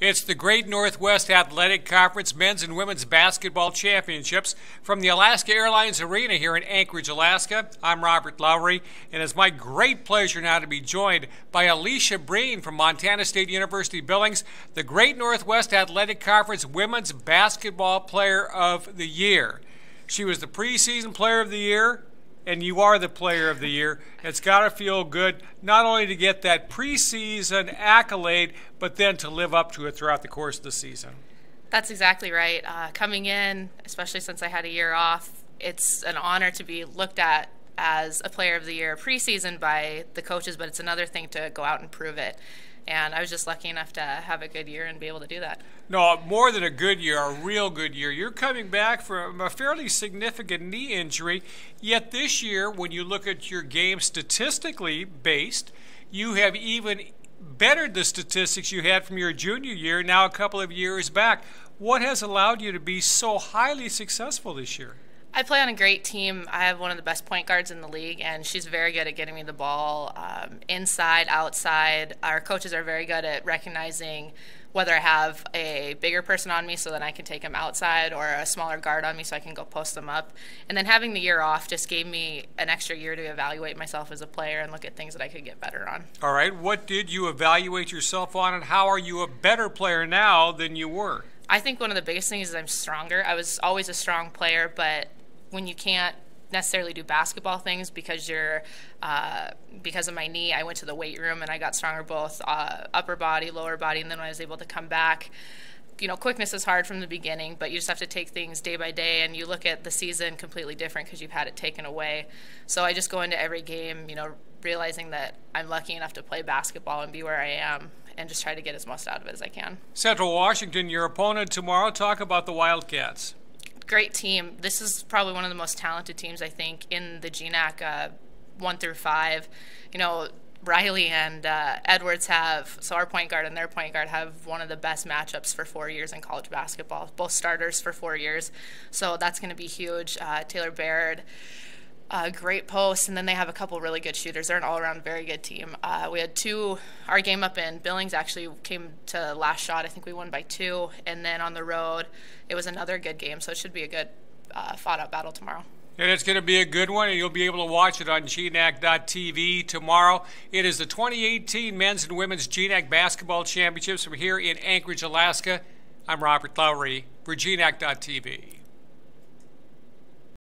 It's the Great Northwest Athletic Conference Men's and Women's Basketball Championships from the Alaska Airlines Arena here in Anchorage, Alaska. I'm Robert Lowery, and it's my great pleasure now to be joined by Alisha Breen from Montana State University Billings, the Great Northwest Athletic Conference Women's Basketball Player of the Year. She was the preseason Player of the Year, and you are the player of the year. It's got to feel good not only to get that preseason accolade, but then to live up to it throughout the course of the season. That's exactly right. Uh, coming in, especially since I had a year off, it's an honor to be looked at as a player of the year preseason by the coaches, but it's another thing to go out and prove it. And I was just lucky enough to have a good year and be able to do that. No, more than a good year, a real good year. You're coming back from a fairly significant knee injury, yet this year, when you look at your game statistically based, you have even bettered the statistics you had from your junior year now a couple of years back. What has allowed you to be so highly successful this year? I play on a great team. I have one of the best point guards in the league, and she's very good at getting me the ball um, inside, outside. Our coaches are very good at recognizing whether I have a bigger person on me so that I can take them outside or a smaller guard on me so I can go post them up. And then having the year off just gave me an extra year to evaluate myself as a player and look at things that I could get better on. All right. What did you evaluate yourself on, and how are you a better player now than you were? I think one of the biggest things is I'm stronger. I was always a strong player, but when you can't necessarily do basketball things because you're uh, because of my knee i went to the weight room and i got stronger both uh, upper body lower body and then when i was able to come back you know quickness is hard from the beginning but you just have to take things day by day and you look at the season completely different because you've had it taken away. So i just go into every game you know realizing that i'm lucky enough to play basketball and be where i am and just try to get as much out of it as i can. Central washington your opponent tomorrow. Talk about the wildcats great team. This is probably one of the most talented teams I think in the GNAC uh, one through five. You know, Riley and uh, Edwards have so our point guard and their point guard have one of the best matchups for four years in college basketball. Both starters for four years, so that's going to be huge. Uh, Taylor Baird uh, great posts, and then they have a couple really good shooters. They're an all-around very good team. Uh, we had two. Our game up in Billings actually came to last shot. I think we won by two, and then on the road, it was another good game. So it should be a good uh, fought-out battle tomorrow. And it's going to be a good one, and you'll be able to watch it on GNAC.tv tomorrow. It is the 2018 Men's and Women's GNAC Basketball Championships from here in Anchorage, Alaska. I'm Robert Lowery for GNAC.tv.